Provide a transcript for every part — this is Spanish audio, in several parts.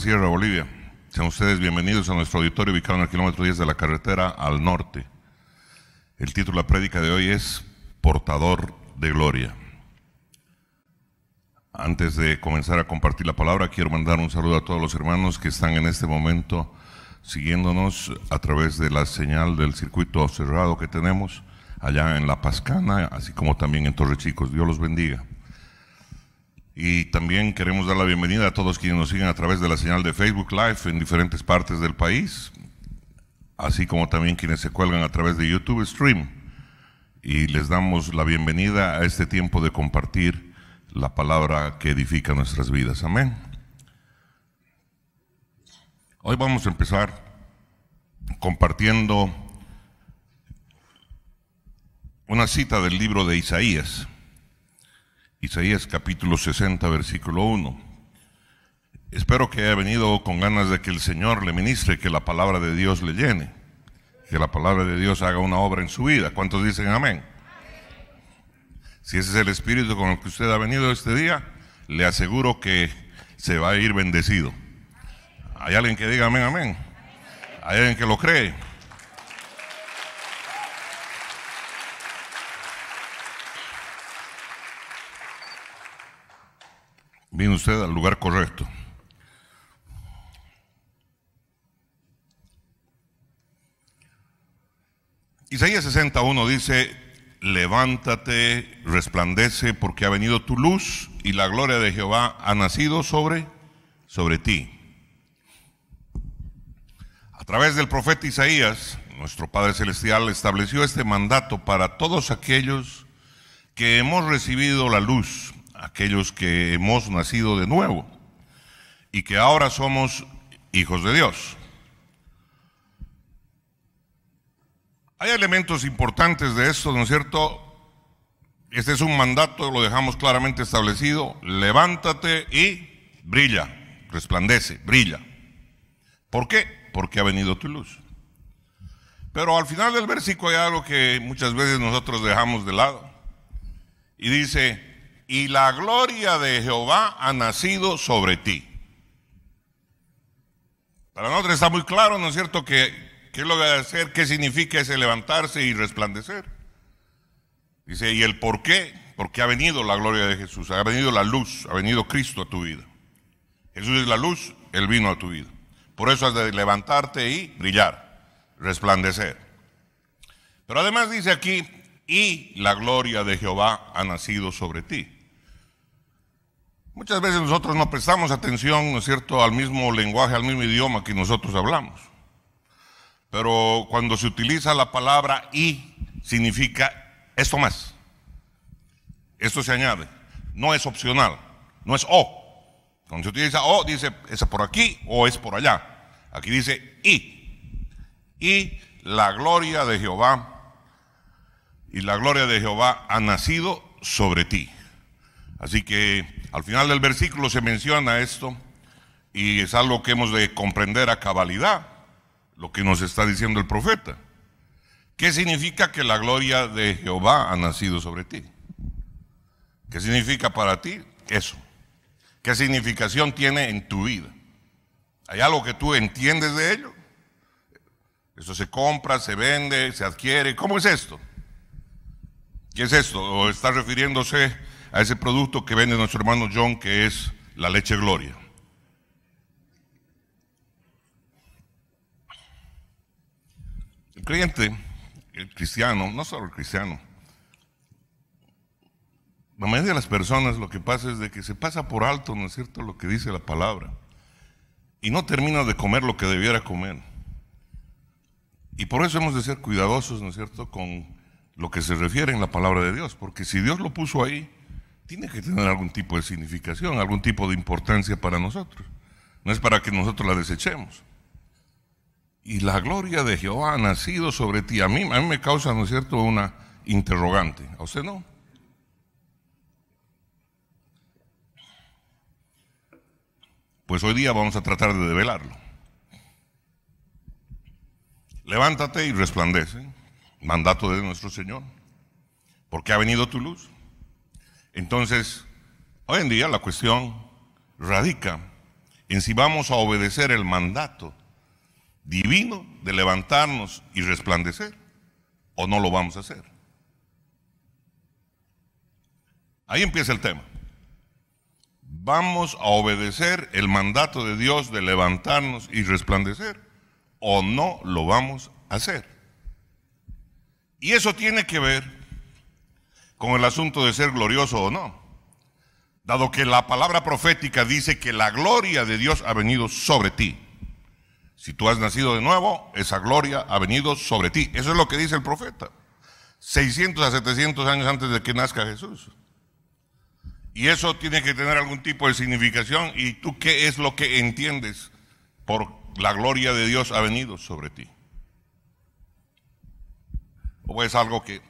Sierra, Bolivia. Sean ustedes bienvenidos a nuestro auditorio ubicado en el kilómetro 10 de la carretera al norte. El título de la prédica de hoy es Portador de Gloria. Antes de comenzar a compartir la palabra, quiero mandar un saludo a todos los hermanos que están en este momento siguiéndonos a través de la señal del circuito cerrado que tenemos allá en La Pascana, así como también en Torre Chicos. Dios los bendiga. Y también queremos dar la bienvenida a todos quienes nos siguen a través de la señal de Facebook Live en diferentes partes del país, así como también quienes se cuelgan a través de YouTube Stream. Y les damos la bienvenida a este tiempo de compartir la palabra que edifica nuestras vidas. Amén. Hoy vamos a empezar compartiendo una cita del libro de Isaías. Isaías capítulo 60, versículo 1. Espero que haya venido con ganas de que el Señor le ministre, que la palabra de Dios le llene, que la palabra de Dios haga una obra en su vida. ¿Cuántos dicen amén? Si ese es el espíritu con el que usted ha venido este día, le aseguro que se va a ir bendecido. ¿Hay alguien que diga amén, amén? ¿Hay alguien que lo cree? Vino usted al lugar correcto. Isaías 61 dice, levántate, resplandece, porque ha venido tu luz y la gloria de Jehová ha nacido sobre, sobre ti. A través del profeta Isaías, nuestro Padre Celestial estableció este mandato para todos aquellos que hemos recibido la luz aquellos que hemos nacido de nuevo y que ahora somos hijos de Dios. Hay elementos importantes de esto, ¿no es cierto? Este es un mandato, lo dejamos claramente establecido. Levántate y brilla, resplandece, brilla. ¿Por qué? Porque ha venido tu luz. Pero al final del versículo hay algo que muchas veces nosotros dejamos de lado. Y dice, y la gloria de Jehová ha nacido sobre ti. Para nosotros está muy claro, ¿no es cierto?, que qué es lo que hacer, qué significa ese levantarse y resplandecer. Dice, ¿y el por qué? Porque ha venido la gloria de Jesús, ha venido la luz, ha venido Cristo a tu vida. Jesús es la luz, Él vino a tu vida. Por eso has de levantarte y brillar, resplandecer. Pero además dice aquí, y la gloria de Jehová ha nacido sobre ti. Muchas veces nosotros no prestamos atención, ¿no es cierto?, al mismo lenguaje, al mismo idioma que nosotros hablamos. Pero cuando se utiliza la palabra y, significa esto más. Esto se añade. No es opcional. No es o. Cuando se utiliza o, dice es por aquí o es por allá. Aquí dice y. Y la gloria de Jehová. Y la gloria de Jehová ha nacido sobre ti. Así que al final del versículo se menciona esto y es algo que hemos de comprender a cabalidad, lo que nos está diciendo el profeta. ¿Qué significa que la gloria de Jehová ha nacido sobre ti? ¿Qué significa para ti eso? ¿Qué significación tiene en tu vida? ¿Hay algo que tú entiendes de ello? Eso se compra, se vende, se adquiere. ¿Cómo es esto? ¿Qué es esto? ¿O está refiriéndose a ese producto que vende nuestro hermano John, que es la leche Gloria. El creyente, el cristiano, no solo el cristiano, la mayoría de las personas lo que pasa es de que se pasa por alto, ¿no es cierto?, lo que dice la palabra y no termina de comer lo que debiera comer. Y por eso hemos de ser cuidadosos, ¿no es cierto?, con lo que se refiere en la palabra de Dios, porque si Dios lo puso ahí, tiene que tener algún tipo de significación, algún tipo de importancia para nosotros. No es para que nosotros la desechemos. Y la gloria de Jehová ha nacido sobre ti. A mí, a mí me causa, ¿no es cierto?, una interrogante. ¿A usted no? Pues hoy día vamos a tratar de develarlo. Levántate y resplandece, mandato de nuestro Señor, porque ha venido tu luz Entonces, hoy en día la cuestión radica en si vamos a obedecer el mandato divino de levantarnos y resplandecer o no lo vamos a hacer. Ahí empieza el tema. ¿Vamos a obedecer el mandato de Dios de levantarnos y resplandecer o no lo vamos a hacer? Y eso tiene que ver con el asunto de ser glorioso o no. Dado que la palabra profética dice que la gloria de Dios ha venido sobre ti. Si tú has nacido de nuevo, esa gloria ha venido sobre ti. Eso es lo que dice el profeta. 600 a 700 años antes de que nazca Jesús. Y eso tiene que tener algún tipo de significación. ¿Y tú qué es lo que entiendes por la gloria de Dios ha venido sobre ti? ¿O es algo que,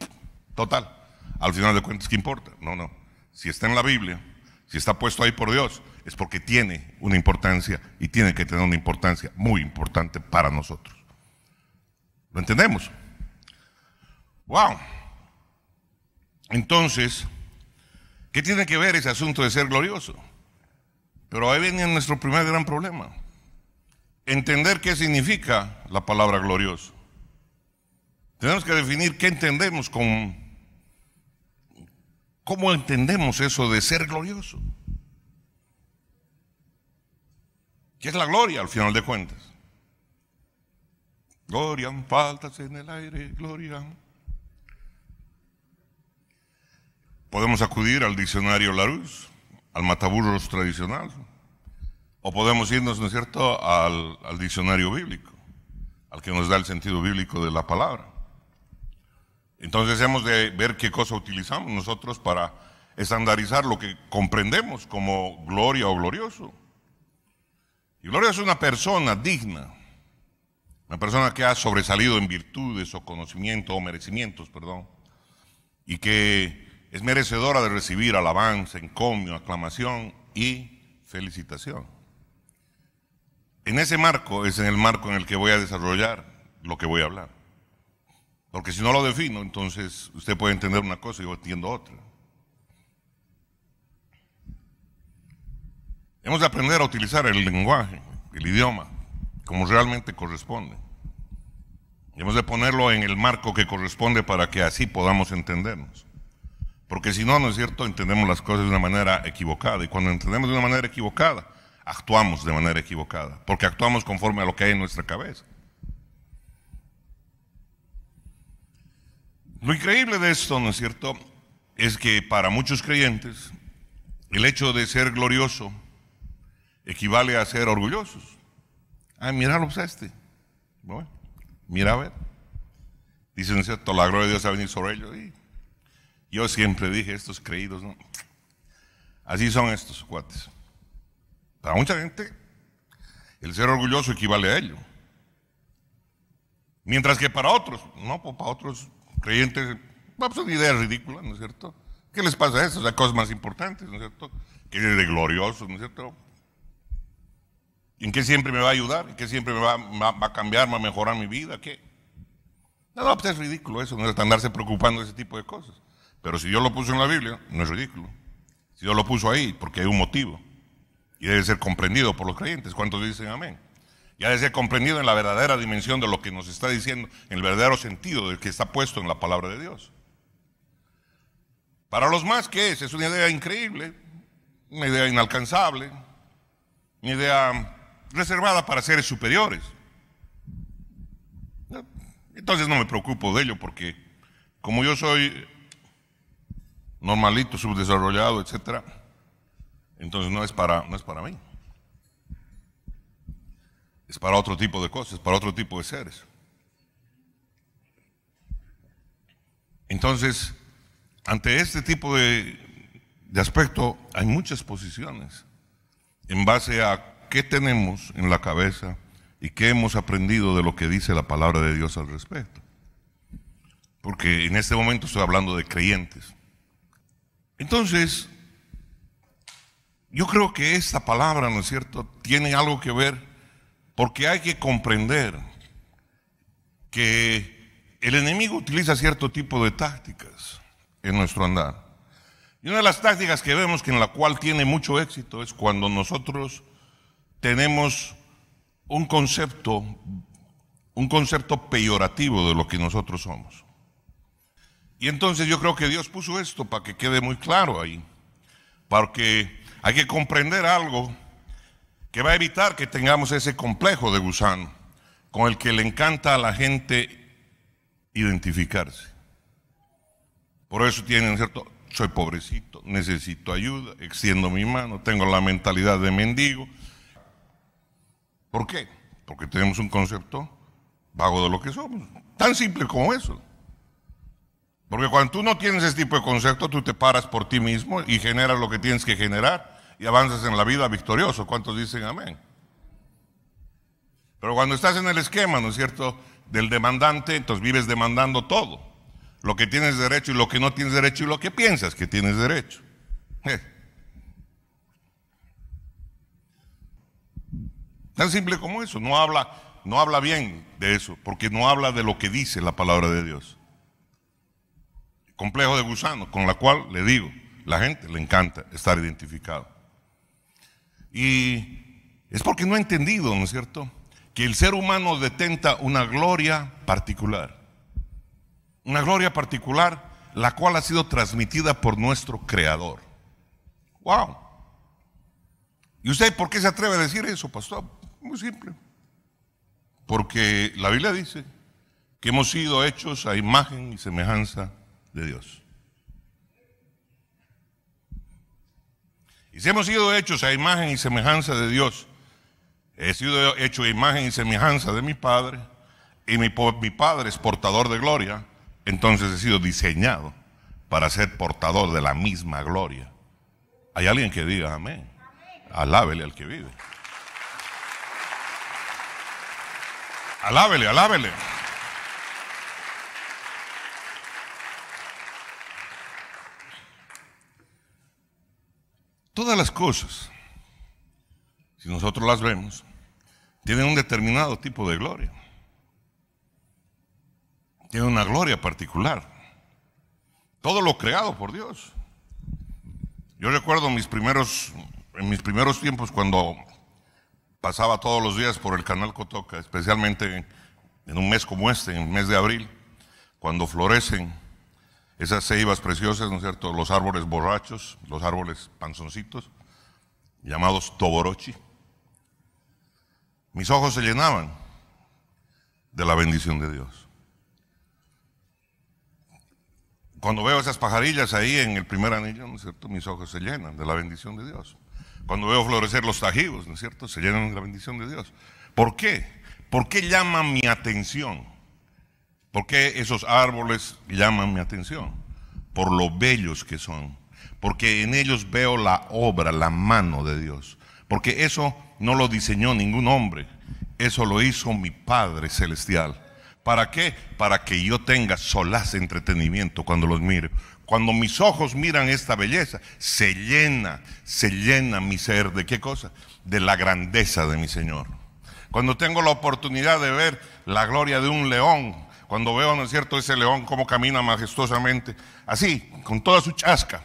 total, al final de cuentas, ¿qué importa? No, no. Si está en la Biblia, si está puesto ahí por Dios, es porque tiene una importancia y tiene que tener una importancia muy importante para nosotros. ¿Lo entendemos? ¡Wow! Entonces, ¿qué tiene que ver ese asunto de ser glorioso? Pero ahí viene nuestro primer gran problema. Entender qué significa la palabra glorioso. Tenemos que definir qué entendemos con ¿Cómo entendemos eso de ser glorioso? ¿Qué es la gloria al final de cuentas? Gloria, faltas en el aire, gloria. Podemos acudir al diccionario Larousse, al mataburros tradicional, o podemos irnos, ¿no es cierto?, al, al diccionario bíblico, al que nos da el sentido bíblico de la palabra. Entonces hemos de ver qué cosa utilizamos nosotros para estandarizar lo que comprendemos como gloria o glorioso. Y gloria es una persona digna, una persona que ha sobresalido en virtudes o conocimiento o merecimientos, perdón, y que es merecedora de recibir alabanza, encomio, aclamación y felicitación. En ese marco es en el marco en el que voy a desarrollar lo que voy a hablar. Porque si no lo defino, entonces usted puede entender una cosa y yo entiendo otra. Hemos de aprender a utilizar el lenguaje, el idioma, como realmente corresponde. hemos de ponerlo en el marco que corresponde para que así podamos entendernos. Porque si no, no es cierto, entendemos las cosas de una manera equivocada. Y cuando entendemos de una manera equivocada, actuamos de manera equivocada. Porque actuamos conforme a lo que hay en nuestra cabeza. Lo increíble de esto, ¿no es cierto?, es que para muchos creyentes el hecho de ser glorioso equivale a ser orgullosos. Ah, míralo pues a este. Bueno, mira a ver. Dicen, ¿no es cierto?, la gloria de Dios va a venir sobre ellos. Y yo siempre dije, estos creídos, ¿no? Así son estos cuates. Para mucha gente, el ser orgulloso equivale a ello. Mientras que para otros, no, pues para otros creyentes, pues son ideas ridículas, ¿no es cierto? ¿Qué les pasa a eso? Hay cosas más importantes, ¿no es cierto? Que es de glorioso, ¿no es cierto? ¿En qué siempre me va a ayudar? ¿En qué siempre me va, a cambiar, va a mejorar mi vida? ¿Qué? No, no, pues es ridículo eso, no es andarse preocupando de ese tipo de cosas. Pero si Dios lo puso en la Biblia, no es ridículo. Si Dios lo puso ahí, porque hay un motivo. Y debe ser comprendido por los creyentes. ¿Cuántos dicen amén? Ya ser comprendido en la verdadera dimensión de lo que nos está diciendo, en el verdadero sentido del que está puesto en la palabra de Dios. Para los más, ¿qué es? Es una idea increíble, una idea inalcanzable, una idea reservada para seres superiores. Entonces no me preocupo de ello porque como yo soy normalito, subdesarrollado, etcétera, entonces no es para, no es para mí es para otro tipo de cosas, para otro tipo de seres. Entonces, ante este tipo de, de, aspecto hay muchas posiciones en base a qué tenemos en la cabeza y qué hemos aprendido de lo que dice la palabra de Dios al respecto. Porque en este momento estoy hablando de creyentes. Entonces, yo creo que esta palabra, ¿no es cierto?, tiene algo que ver porque hay que comprender que el enemigo utiliza cierto tipo de tácticas en nuestro andar. Y una de las tácticas que vemos que en la cual tiene mucho éxito es cuando nosotros tenemos un concepto, un concepto peyorativo de lo que nosotros somos. Y entonces yo creo que Dios puso esto para que quede muy claro ahí, porque hay que comprender algo que va a evitar que tengamos ese complejo de gusano con el que le encanta a la gente identificarse. Por eso tienen, ¿cierto? Soy pobrecito, necesito ayuda, extiendo mi mano, tengo la mentalidad de mendigo. ¿Por qué? Porque tenemos un concepto vago de lo que somos. Tan simple como eso. Porque cuando tú no tienes ese tipo de concepto, tú te paras por ti mismo y generas lo que tienes que generar y avanzas en la vida victorioso. ¿Cuántos dicen amén? Pero cuando estás en el esquema, ¿no es cierto?, del demandante, entonces vives demandando todo. Lo que tienes derecho y lo que no tienes derecho y lo que piensas que tienes derecho. Tan simple como eso. No habla, no habla bien de eso, porque no habla de lo que dice la palabra de Dios. Complejo de gusano, con la cual le digo, la gente le encanta estar identificado. Y es porque no ha entendido, ¿no es cierto? que el ser humano detenta una gloria particular. Una gloria particular, la cual ha sido transmitida por nuestro Creador. ¡Wow! ¿Y usted por qué se atreve a decir eso, pastor? Muy simple. Porque la Biblia dice que hemos sido hechos a imagen y semejanza de Dios. Si hemos sido hechos a imagen y semejanza de Dios, He sido hecho imagen y semejanza de mi Padre, y mi, mi, Padre es portador de gloria, entonces he sido diseñado para ser portador de la misma gloria. Hay alguien que diga amén. Alábele al que vive. Alábele, alábele. Todas las cosas, si nosotros las vemos, tienen un determinado tipo de gloria. Tienen una gloria particular. Todo lo creado por Dios. Yo recuerdo mis primeros, en mis primeros tiempos cuando pasaba todos los días por el canal Cotoca, especialmente en un mes como este, en el mes de abril, cuando florecen esas ceibas preciosas, ¿no es cierto? Los árboles borrachos, los árboles panzoncitos, llamados toborochi mis ojos se llenaban de la bendición de Dios. Cuando veo esas pajarillas ahí en el primer anillo, ¿no es cierto? Mis ojos se llenan de la bendición de Dios. Cuando veo florecer los tajivos, ¿no es cierto? Se llenan de la bendición de Dios. ¿Por qué? ¿Por qué llaman mi atención? ¿Por qué esos árboles llaman mi atención? Por lo bellos que son. Porque en ellos veo la obra, la mano de Dios. Porque eso no lo diseñó ningún hombre, eso lo hizo mi Padre Celestial. ¿Para qué? Para que yo tenga solaz entretenimiento cuando los mire. Cuando mis ojos miran esta belleza, se llena, se llena mi ser de qué cosa? De la grandeza de mi Señor. Cuando tengo la oportunidad de ver la gloria de un león, cuando veo, ¿no es cierto?, ese león cómo camina majestuosamente, así, con toda su chasca,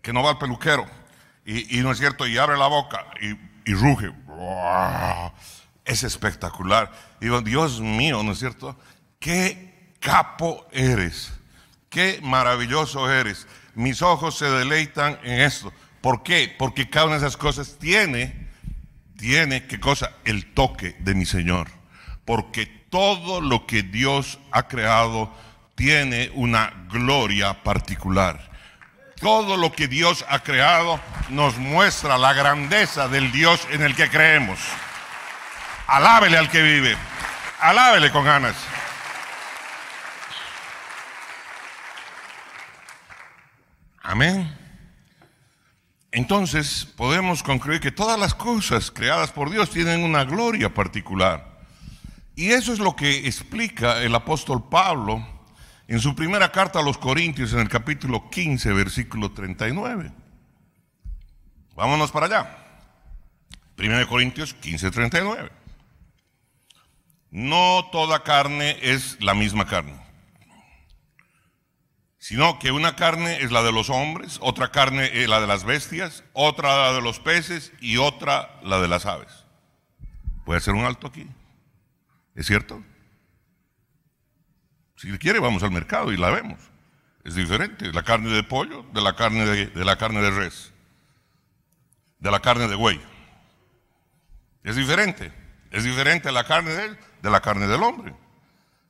que no va al peluquero, y, y no es cierto, y abre la boca, y y ruge. Es espectacular. Digo, Dios mío, ¿no es cierto? Qué capo eres. Qué maravilloso eres. Mis ojos se deleitan en esto. ¿Por qué? Porque cada una de esas cosas tiene, tiene, ¿qué cosa? El toque de mi Señor. Porque todo lo que Dios ha creado tiene una gloria particular. Todo lo que Dios ha creado nos muestra la grandeza del Dios en el que creemos. Alábele al que vive. Alábele con ganas. Amén. Entonces podemos concluir que todas las cosas creadas por Dios tienen una gloria particular. Y eso es lo que explica el apóstol Pablo en su primera carta a los Corintios, en el capítulo 15, versículo 39. Vámonos para allá. Primera de Corintios 15, 39. No toda carne es la misma carne. sino que una carne es la de los hombres, otra carne es la de las bestias, otra la de los peces y otra la de las aves. Puede hacer un alto aquí. ¿Es cierto? Si quiere, vamos al mercado y la vemos. Es diferente. La carne de pollo de la carne de, de la carne de res, de la carne de buey. Es diferente. Es diferente la carne de él de la carne del hombre.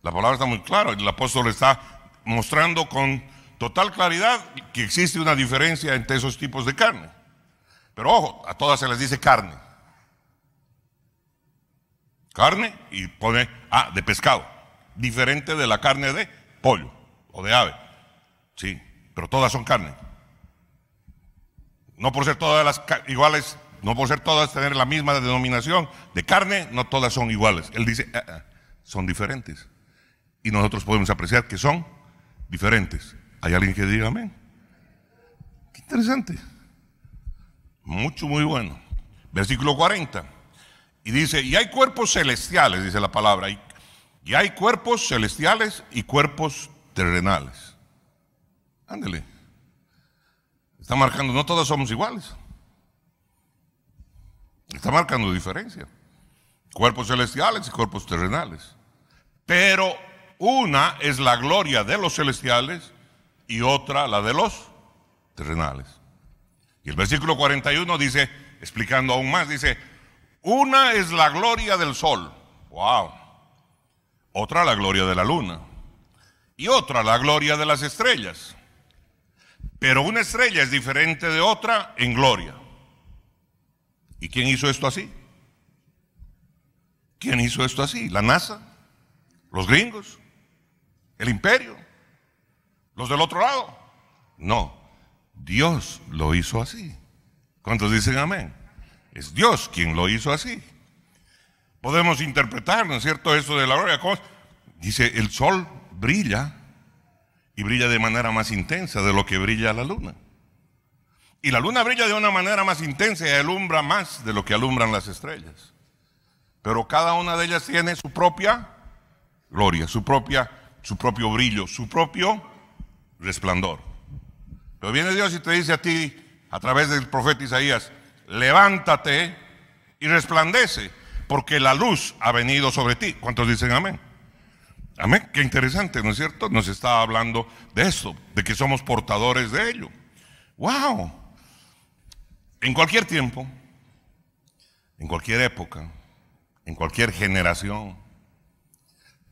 La palabra está muy clara. El apóstol está mostrando con total claridad que existe una diferencia entre esos tipos de carne. Pero ojo, a todas se les dice carne. Carne y pone, ah, de pescado. Diferente de la carne de pollo o de ave. Sí, pero todas son carne. No por ser todas las iguales, no por ser todas tener la misma denominación de carne, no todas son iguales. Él dice, ah, ah, son diferentes. Y nosotros podemos apreciar que son diferentes. ¿Hay alguien que diga amén? Qué interesante. Mucho, muy bueno. Versículo 40. Y dice, y hay cuerpos celestiales, dice la palabra, y, y hay cuerpos celestiales y cuerpos terrenales. Ándele. Está marcando, no todos somos iguales. Está marcando diferencia. Cuerpos celestiales y cuerpos terrenales. Pero una es la gloria de los celestiales y otra la de los terrenales. Y el versículo 41 dice, explicando aún más, dice, una es la gloria del sol, wow, otra la gloria de la luna y otra la gloria de las estrellas. Pero una estrella es diferente de otra en gloria. ¿Y quién hizo esto así? ¿Quién hizo esto así? ¿La NASA? ¿Los gringos? ¿El imperio? ¿Los del otro lado? No, Dios lo hizo así. ¿Cuántos dicen amén? Es Dios quien lo hizo así. Podemos interpretar, ¿no es cierto?, eso de la gloria. Dice, el sol brilla y brilla de manera más intensa de lo que brilla la luna. Y la luna brilla de una manera más intensa y alumbra más de lo que alumbran las estrellas. Pero cada una de ellas tiene su propia gloria, su propia su propio brillo, su propio resplandor. Pero viene Dios y te dice a ti, a través del profeta Isaías, levántate y resplandece, porque la luz ha venido sobre ti. ¿Cuántos dicen amén? Amén, qué interesante, ¿no es cierto? Nos está hablando de esto, de que somos portadores de ello. ¡Wow! En cualquier tiempo, en cualquier época, en cualquier generación,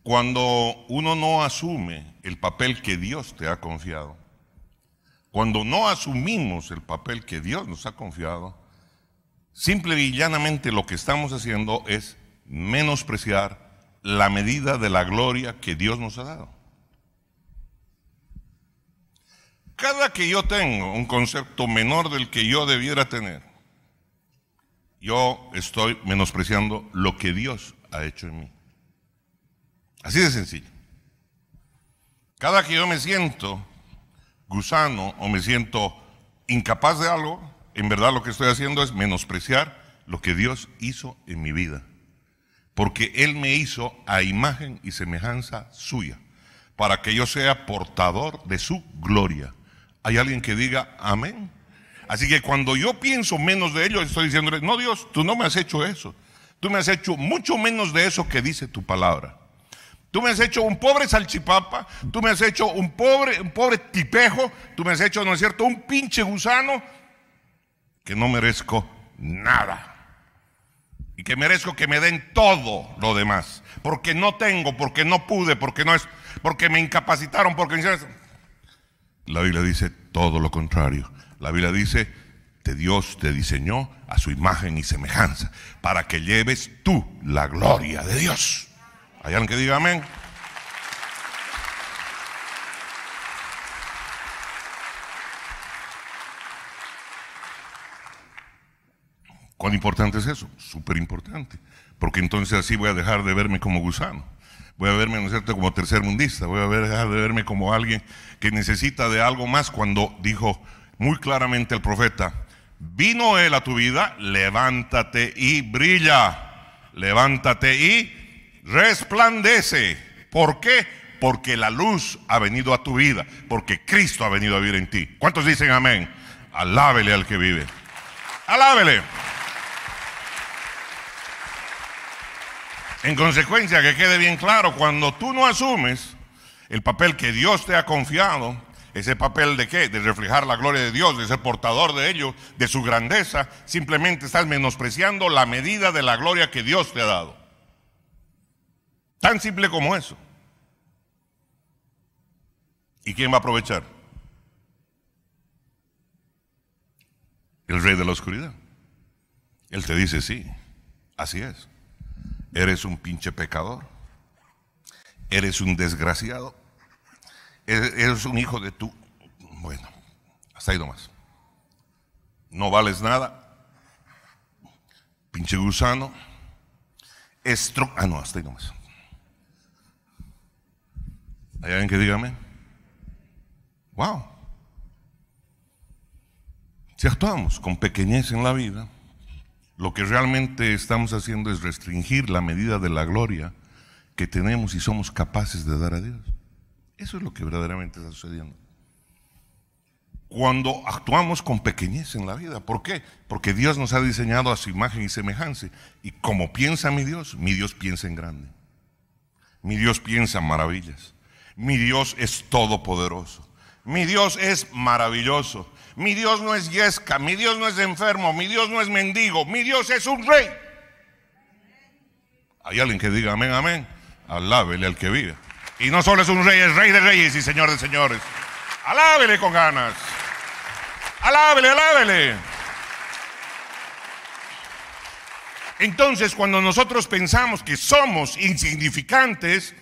cuando uno no asume el papel que Dios te ha confiado, cuando no asumimos el papel que Dios nos ha confiado, simple y llanamente lo que estamos haciendo es menospreciar la medida de la gloria que Dios nos ha dado. Cada que yo tengo un concepto menor del que yo debiera tener, yo estoy menospreciando lo que Dios ha hecho en mí. Así de sencillo. Cada que yo me siento gusano o me siento incapaz de algo, en verdad lo que estoy haciendo es menospreciar lo que Dios hizo en mi vida. Porque Él me hizo a imagen y semejanza suya, para que yo sea portador de su gloria. ¿Hay alguien que diga amén? Así que cuando yo pienso menos de ello, estoy diciéndole, no Dios, tú no me has hecho eso. Tú me has hecho mucho menos de eso que dice tu palabra. Tú me has hecho un pobre salchipapa, tú me has hecho un pobre, un pobre tipejo, tú me has hecho, ¿no es cierto?, un pinche gusano que no merezco nada. Y que merezco que me den todo lo demás. Porque no tengo, porque no pude, porque no es, porque me incapacitaron, porque la Biblia dice todo lo contrario. La Biblia dice que Dios te diseñó a su imagen y semejanza para que lleves tú la gloria de Dios. ¿Hay alguien que diga amén? ¿Cuán importante es eso? Súper importante. Porque entonces así voy a dejar de verme como gusano. Voy a verme, ¿no es cierto?, como tercer mundista. Voy a dejar de verme como alguien que necesita de algo más cuando dijo muy claramente el profeta, vino él a tu vida, levántate y brilla. Levántate y resplandece. ¿Por qué? Porque la luz ha venido a tu vida, porque Cristo ha venido a vivir en ti. ¿Cuántos dicen amén? Alábele al que vive. Alábele. En consecuencia, que quede bien claro, cuando tú no asumes el papel que Dios te ha confiado, ese papel de qué? De reflejar la gloria de Dios, de ser portador de ello, de su grandeza, simplemente estás menospreciando la medida de la gloria que Dios te ha dado. Tan simple como eso. ¿Y quién va a aprovechar? El rey de la oscuridad. Él te dice, sí, así es. Eres un pinche pecador. Eres un desgraciado. Eres un hijo de tú. Bueno, hasta ahí nomás. No vales nada. Pinche gusano. Estro. Ah, no, hasta ahí nomás. ¿Hay alguien que dígame? Wow. Si actuamos con pequeñez en la vida, lo que realmente estamos haciendo es restringir la medida de la gloria que tenemos y somos capaces de dar a Dios. Eso es lo que verdaderamente está sucediendo. Cuando actuamos con pequeñez en la vida. ¿Por qué? Porque Dios nos ha diseñado a su imagen y semejanza. Y como piensa mi Dios, mi Dios piensa en grande. Mi Dios piensa en maravillas. Mi Dios es todopoderoso. Mi Dios es maravilloso. Mi Dios no es yesca. Mi Dios no es enfermo. Mi Dios no es mendigo. Mi Dios es un rey. Hay alguien que diga amén, amén. Alábele al que vive. Y no solo es un rey, es rey de reyes y señor de señores. Alábele con ganas. Alábele, alábele. Entonces, cuando nosotros pensamos que somos insignificantes,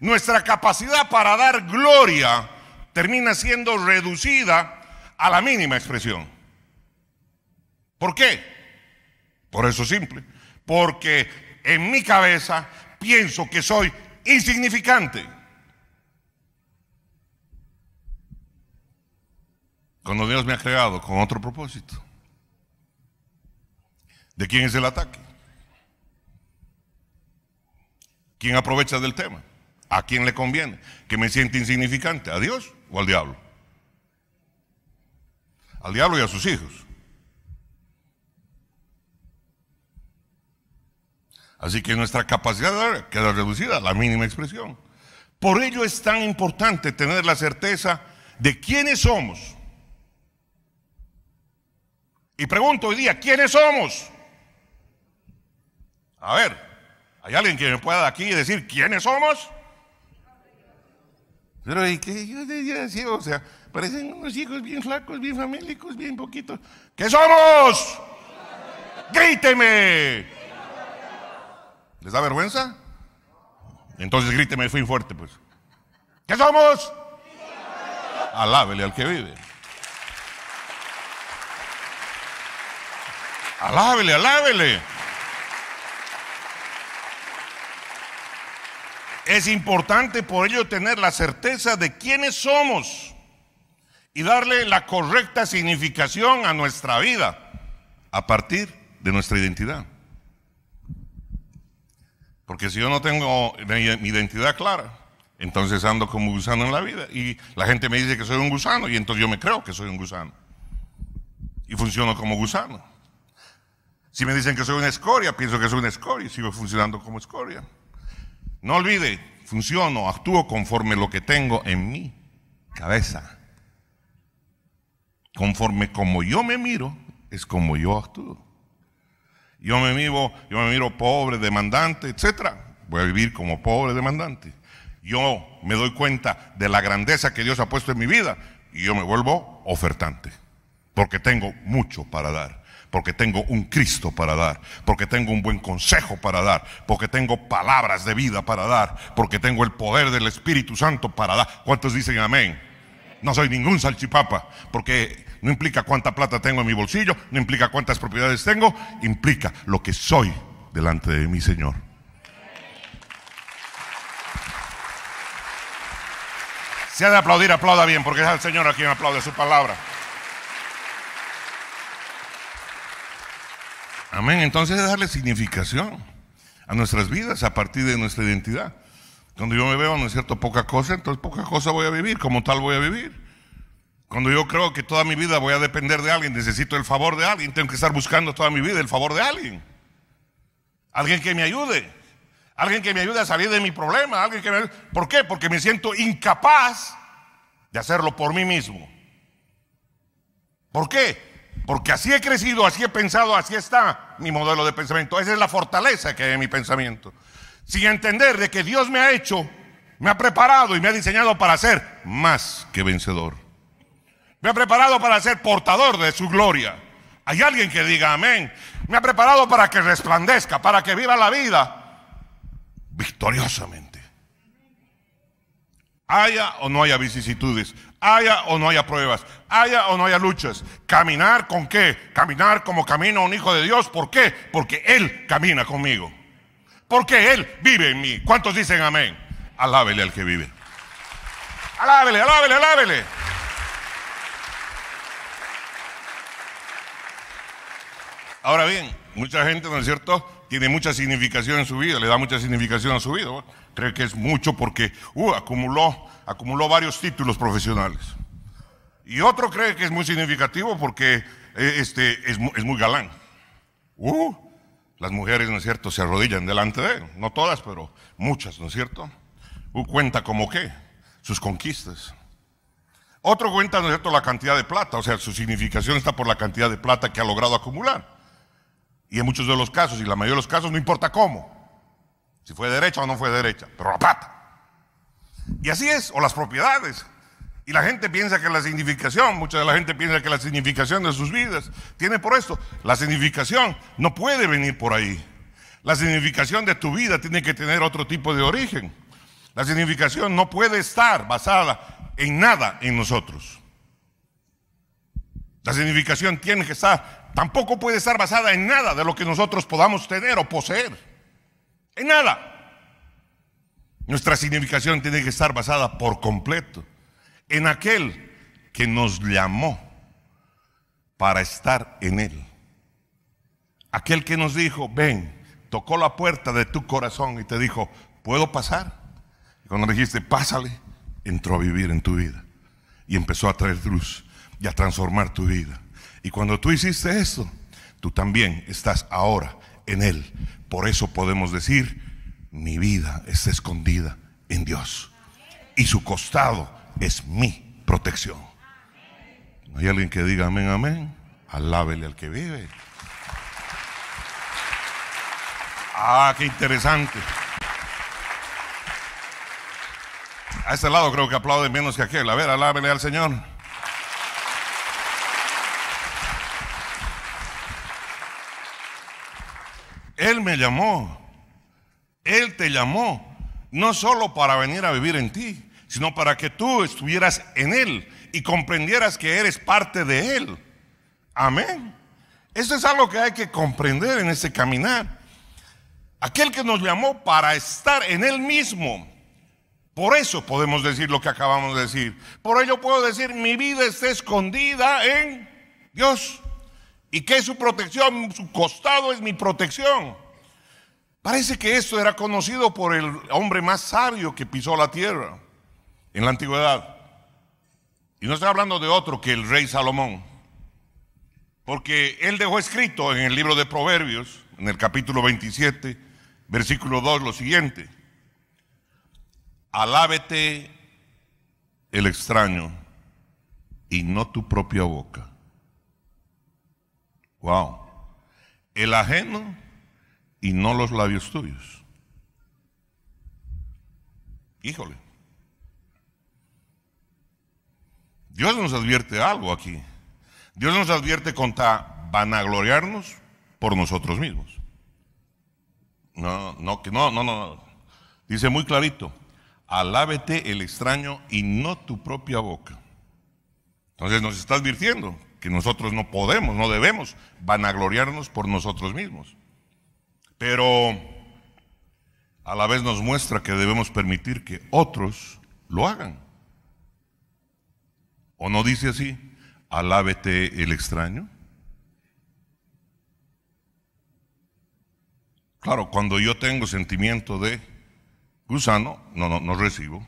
nuestra capacidad para dar gloria termina siendo reducida a la mínima expresión. ¿Por qué? Por eso simple. Porque en mi cabeza pienso que soy insignificante. Cuando Dios me ha creado con otro propósito. ¿De quién es el ataque? ¿Quién aprovecha del tema? ¿A quién le conviene? ¿Que me siente insignificante? ¿A Dios o al diablo? Al diablo y a sus hijos. Así que nuestra capacidad queda reducida a la mínima expresión. Por ello es tan importante tener la certeza de quiénes somos. Y pregunto hoy día, ¿quiénes somos? A ver, ¿hay alguien que me pueda aquí decir quiénes somos? Pero ¿y qué yo decía? O sea, parecen unos hijos bien flacos, bien famélicos, bien poquitos. ¿Qué somos? Gríteme. ¿Les da vergüenza? Entonces gríteme fui fuerte, pues. ¿Qué somos? Alábele al que vive. Alábele, alábele. Es importante por ello tener la certeza de quiénes somos y darle la correcta significación a nuestra vida a partir de nuestra identidad. Porque si yo no tengo mi identidad clara, entonces ando como gusano en la vida y la gente me dice que soy un gusano y entonces yo me creo que soy un gusano y funciono como gusano. Si me dicen que soy una escoria, pienso que soy una escoria y sigo funcionando como escoria. No olvide, funciono, actúo conforme lo que tengo en mi cabeza. Conforme como yo me miro, es como yo actúo. Yo me miro, yo me miro pobre, demandante, etcétera. Voy a vivir como pobre, demandante. Yo me doy cuenta de la grandeza que Dios ha puesto en mi vida y yo me vuelvo ofertante, porque tengo mucho para dar porque tengo un Cristo para dar, porque tengo un buen consejo para dar, porque tengo palabras de vida para dar, porque tengo el poder del Espíritu Santo para dar. ¿Cuántos dicen amén? No soy ningún salchipapa, porque no implica cuánta plata tengo en mi bolsillo, no implica cuántas propiedades tengo, implica lo que soy delante de mi Señor. Si ha de aplaudir, aplauda bien, porque es el Señor a quien aplaude su palabra. Amén. Entonces es darle significación a nuestras vidas a partir de nuestra identidad. Cuando yo me veo, ¿no es cierto?, poca cosa, entonces poca cosa voy a vivir, como tal voy a vivir. Cuando yo creo que toda mi vida voy a depender de alguien, necesito el favor de alguien, tengo que estar buscando toda mi vida el favor de alguien. Alguien que me ayude. Alguien que me ayude a salir de mi problema. Alguien que me... ¿Por qué? Porque me siento incapaz de hacerlo por mí mismo. ¿Por qué? Porque así he crecido, así he pensado, así está mi modelo de pensamiento. Esa es la fortaleza que hay en mi pensamiento. Sin entender de que Dios me ha hecho, me ha preparado y me ha diseñado para ser más que vencedor. Me ha preparado para ser portador de su gloria. Hay alguien que diga amén. Me ha preparado para que resplandezca, para que viva la vida victoriosamente. Haya o no haya vicisitudes, haya o no haya pruebas, haya o no haya luchas. Caminar con qué? Caminar como camina un hijo de Dios. ¿Por qué? Porque Él camina conmigo. Porque Él vive en mí. ¿Cuántos dicen amén? Alábele al que vive. Alábele, alábele, alábele. Ahora bien, mucha gente, ¿no es cierto? Tiene mucha significación en su vida, le da mucha significación a su vida. Cree que es mucho porque uh, acumuló, acumuló varios títulos profesionales. Y otro cree que es muy significativo porque eh, este, es, es, muy galán. Uh, las mujeres, ¿no es cierto?, se arrodillan delante de él. No todas, pero muchas, ¿no es cierto? Uh, cuenta como qué, sus conquistas. Otro cuenta, ¿no es cierto?, la cantidad de plata, o sea, su significación está por la cantidad de plata que ha logrado acumular. Y en muchos de los casos, y la mayoría de los casos, no importa cómo. Si fue derecha o no fue derecha, pero la plata. Y así es, o las propiedades. Y la gente piensa que la significación, mucha de la gente piensa que la significación de sus vidas tiene por esto. La significación no puede venir por ahí. La significación de tu vida tiene que tener otro tipo de origen. La significación no puede estar basada en nada en nosotros. La significación tiene que estar tampoco puede estar basada en nada de lo que nosotros podamos tener o poseer. En nada. Nuestra significación tiene que estar basada por completo en aquel que nos llamó para estar en Él. Aquel que nos dijo, ven, tocó la puerta de tu corazón y te dijo, ¿puedo pasar? Y cuando dijiste, pásale, entró a vivir en tu vida y empezó a traer luz y a transformar tu vida. Y cuando tú hiciste eso, tú también estás ahora en Él. Por eso podemos decir, mi vida está escondida en Dios. Y su costado es mi protección. ¿Hay alguien que diga amén, amén? Alábele al que vive. Ah, qué interesante. A este lado creo que aplaude menos que aquel. A ver, alábele al Señor. Él me llamó. Él te llamó. No solo para venir a vivir en ti, sino para que tú estuvieras en Él y comprendieras que eres parte de Él. Amén. Eso es algo que hay que comprender en ese caminar. Aquel que nos llamó para estar en Él mismo. Por eso podemos decir lo que acabamos de decir. Por ello puedo decir, mi vida está escondida en Dios. ¿Y qué es su protección? Su costado es mi protección. Parece que esto era conocido por el hombre más sabio que pisó la tierra en la antigüedad. Y no estoy hablando de otro que el rey Salomón. Porque él dejó escrito en el libro de Proverbios, en el capítulo 27, versículo 2, lo siguiente. Alábete el extraño y no tu propia boca. Wow. El ajeno y no los labios tuyos. Híjole. Dios nos advierte algo aquí. Dios nos advierte contra vanagloriarnos por nosotros mismos. No, no, no, no, no. Dice muy clarito, alábete el extraño y no tu propia boca. Entonces nos está advirtiendo que nosotros no podemos, no debemos vanagloriarnos por nosotros mismos. Pero a la vez nos muestra que debemos permitir que otros lo hagan. ¿O no dice así? Alábete el extraño. Claro, cuando yo tengo sentimiento de, gusano, no, no, no recibo.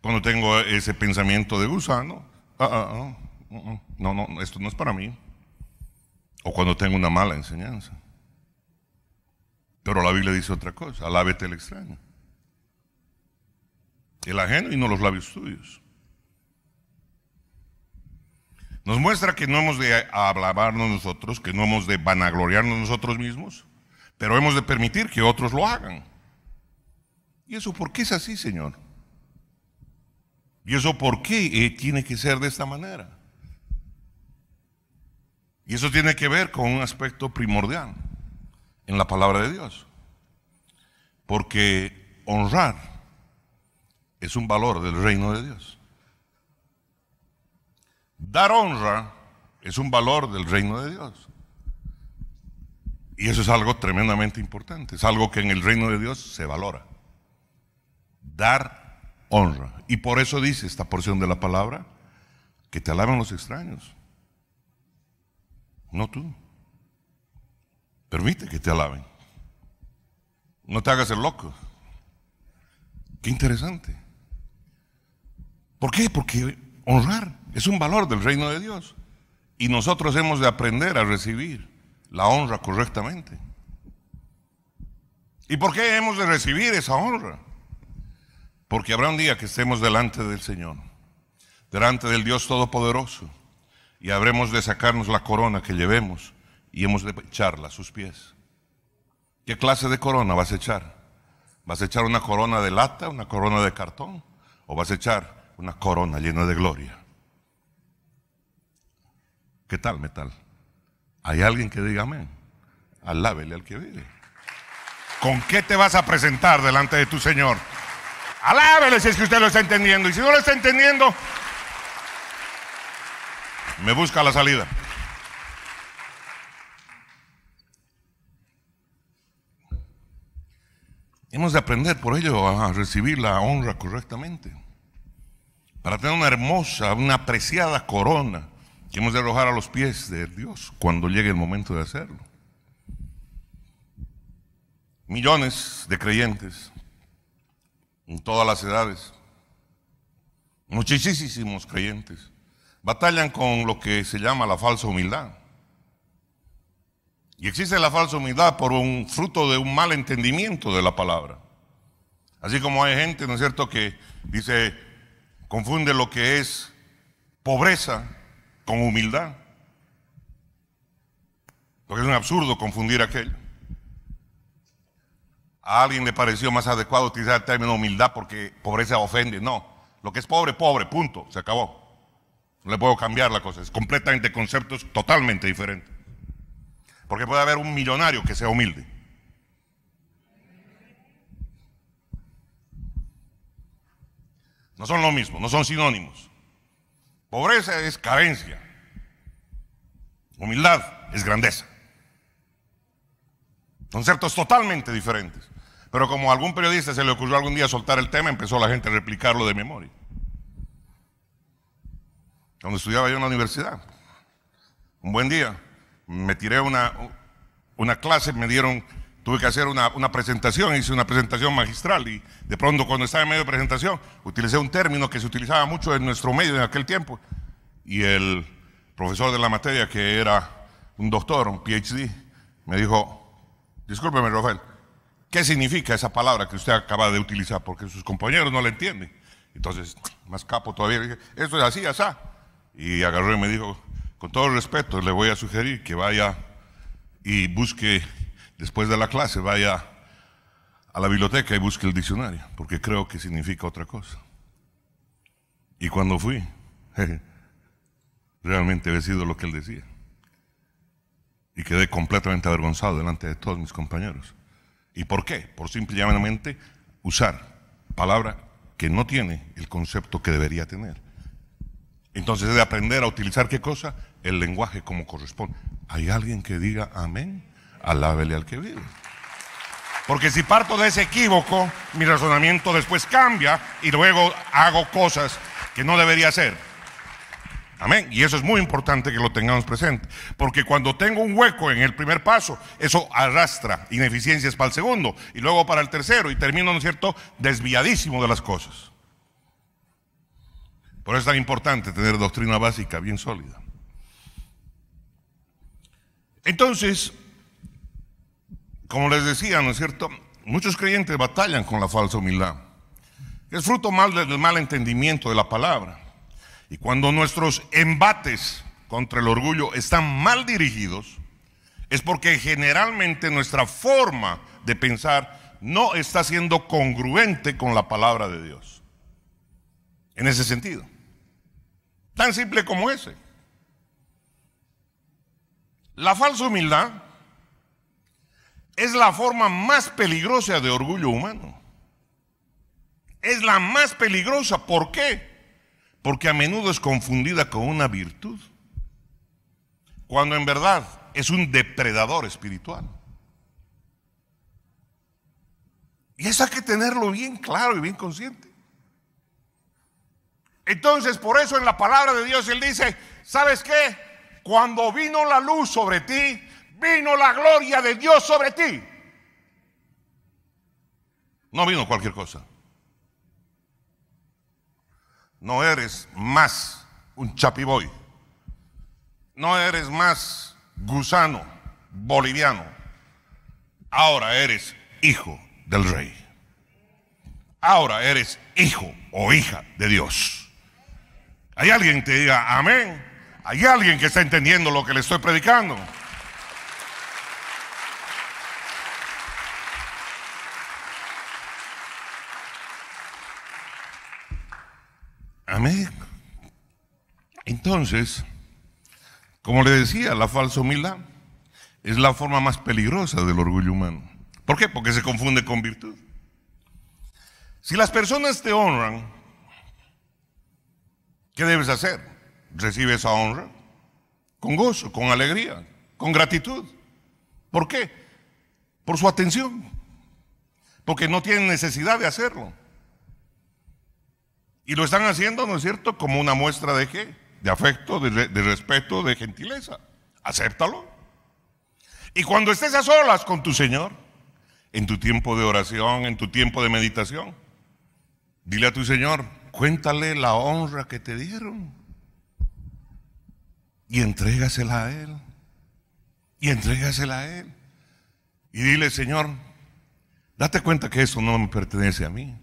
Cuando tengo ese pensamiento de gusano, ah, ah, ah, no, no, esto no es para mí. O cuando tengo una mala enseñanza. Pero la Biblia dice otra cosa, alábete el extraño. El ajeno y no los labios tuyos. Nos muestra que no hemos de alabarnos nosotros, que no hemos de vanagloriarnos nosotros mismos, pero hemos de permitir que otros lo hagan. ¿Y eso por qué es así, Señor? ¿Y eso por qué eh, tiene que ser de esta manera? Y eso tiene que ver con un aspecto primordial en la palabra de Dios. Porque honrar es un valor del reino de Dios. Dar honra es un valor del reino de Dios. Y eso es algo tremendamente importante. Es algo que en el reino de Dios se valora. Dar honra. Y por eso dice esta porción de la palabra que te alaban los extraños. No tú. Permite que te alaben. No te hagas el loco. Qué interesante. ¿Por qué? Porque honrar es un valor del reino de Dios. Y nosotros hemos de aprender a recibir la honra correctamente. ¿Y por qué hemos de recibir esa honra? Porque habrá un día que estemos delante del Señor, delante del Dios Todopoderoso, y habremos de sacarnos la corona que llevemos y hemos de echarla a sus pies. ¿Qué clase de corona vas a echar? ¿Vas a echar una corona de lata, una corona de cartón? ¿O vas a echar una corona llena de gloria? ¿Qué tal, metal? ¿Hay alguien que diga amén? Alábele al que vive. ¿Con qué te vas a presentar delante de tu Señor? Alábele si es que usted lo está entendiendo. Y si no lo está entendiendo, me busca la salida. Hemos de aprender por ello a recibir la honra correctamente. Para tener una hermosa, una apreciada corona que hemos de arrojar a los pies de Dios cuando llegue el momento de hacerlo. Millones de creyentes en todas las edades, muchísimos creyentes, batallan con lo que se llama la falsa humildad. Y existe la falsa humildad por un fruto de un mal entendimiento de la palabra. Así como hay gente, ¿no es cierto?, que dice, confunde lo que es pobreza con humildad. Porque es un absurdo confundir aquello. A alguien le pareció más adecuado utilizar el término humildad porque pobreza ofende. No, lo que es pobre, pobre, punto, se acabó. No le puedo cambiar la cosa, es completamente conceptos totalmente diferentes. Porque puede haber un millonario que sea humilde. No son lo mismo, no son sinónimos. Pobreza es carencia. Humildad es grandeza. Conceptos totalmente diferentes. Pero como a algún periodista se le ocurrió algún día soltar el tema, empezó la gente a replicarlo de memoria. Cuando estudiaba yo en la universidad, un buen día, me tiré una, una clase, me dieron, tuve que hacer una, una, presentación, hice una presentación magistral y de pronto cuando estaba en medio de presentación, utilicé un término que se utilizaba mucho en nuestro medio en aquel tiempo y el profesor de la materia, que era un doctor, un PhD, me dijo, discúlpeme Rafael, ¿qué significa esa palabra que usted acaba de utilizar? Porque sus compañeros no la entienden. Entonces, más capo todavía, dije, esto es así, así. Y agarró y me dijo, con todo respeto, le voy a sugerir que vaya y busque, después de la clase, vaya a la biblioteca y busque el diccionario, porque creo que significa otra cosa. Y cuando fui, realmente había sido lo que él decía. Y quedé completamente avergonzado delante de todos mis compañeros. ¿Y por qué? Por simplemente usar palabra que no tiene el concepto que debería tener. Entonces, de aprender a utilizar qué cosa? El lenguaje como corresponde. ¿Hay alguien que diga amén? Alábele al que vive. Porque si parto de ese equívoco, mi razonamiento después cambia y luego hago cosas que no debería hacer. Amén. Y eso es muy importante que lo tengamos presente. Porque cuando tengo un hueco en el primer paso, eso arrastra ineficiencias para el segundo y luego para el tercero y termino, ¿no es cierto?, desviadísimo de las cosas. Por eso es tan importante tener doctrina básica bien sólida. Entonces, como les decía, ¿no es cierto? Muchos creyentes batallan con la falsa humildad. Es fruto mal del mal entendimiento de la palabra. Y cuando nuestros embates contra el orgullo están mal dirigidos, es porque generalmente nuestra forma de pensar no está siendo congruente con la palabra de Dios. En ese sentido. Tan simple como ese. La falsa humildad es la forma más peligrosa de orgullo humano. Es la más peligrosa. ¿Por qué? porque a menudo es confundida con una virtud, cuando en verdad es un depredador espiritual. Y eso hay que tenerlo bien claro y bien consciente. Entonces, por eso en la palabra de Dios Él dice, ¿sabes qué? Cuando vino la luz sobre ti, vino la gloria de Dios sobre ti. No vino cualquier cosa. No eres más un chapiboy. No eres más gusano boliviano. Ahora eres hijo del rey. Ahora eres hijo o hija de Dios. Hay alguien que te diga amén. Hay alguien que está entendiendo lo que le estoy predicando. Amén. Entonces, como le decía, la falsa humildad es la forma más peligrosa del orgullo humano. ¿Por qué? Porque se confunde con virtud. Si las personas te honran, ¿qué debes hacer? Recibe esa honra con gozo, con alegría, con gratitud. ¿Por qué? Por su atención. Porque no tienen necesidad de hacerlo. Y lo están haciendo, ¿no es cierto?, como una muestra de qué? De afecto, de, respeto, de gentileza. Acéptalo. Y cuando estés a solas con tu Señor, en tu tiempo de oración, en tu tiempo de meditación, dile a tu Señor, cuéntale la honra que te dieron. Y entrégasela a Él. Y entrégasela a Él. Y dile, Señor, date cuenta que eso no me pertenece a mí.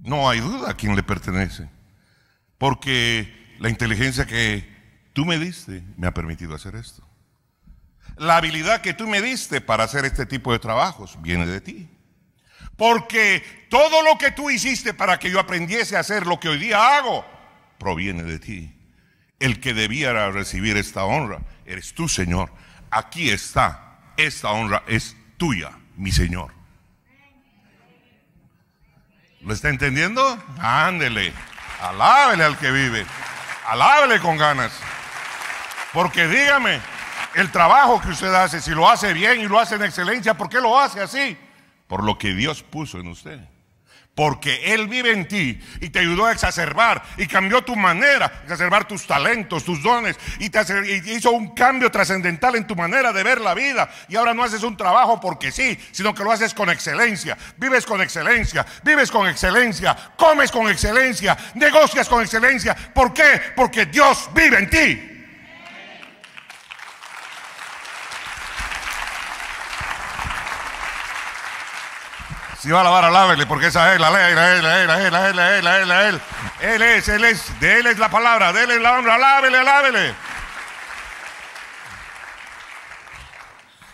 No hay duda a quién le pertenece. Porque la inteligencia que tú me diste me ha permitido hacer esto. La habilidad que tú me diste para hacer este tipo de trabajos viene de ti. Porque todo lo que tú hiciste para que yo aprendiese a hacer lo que hoy día hago, proviene de ti. El que debiera recibir esta honra eres tú, Señor. Aquí está. Esta honra es tuya, mi Señor. ¿Lo está entendiendo? Ándele. Alábele al que vive. Alábele con ganas. Porque dígame, el trabajo que usted hace, si lo hace bien y lo hace en excelencia, ¿por qué lo hace así? Por lo que Dios puso en usted porque Él vive en ti y te ayudó a exacerbar y cambió tu manera, exacerbar tus talentos, tus dones y, te hizo un cambio trascendental en tu manera de ver la vida. Y ahora no haces un trabajo porque sí, sino que lo haces con excelencia. Vives con excelencia, vives con excelencia, comes con excelencia, negocias con excelencia. ¿Por qué? Porque Dios vive en ti. Si va a lavar, alábele, porque esa es la ley, la él, la él, la él, la él, la él, la él, la él. Él es, él es, de él es la palabra, de él es la honra, alábele, alábele.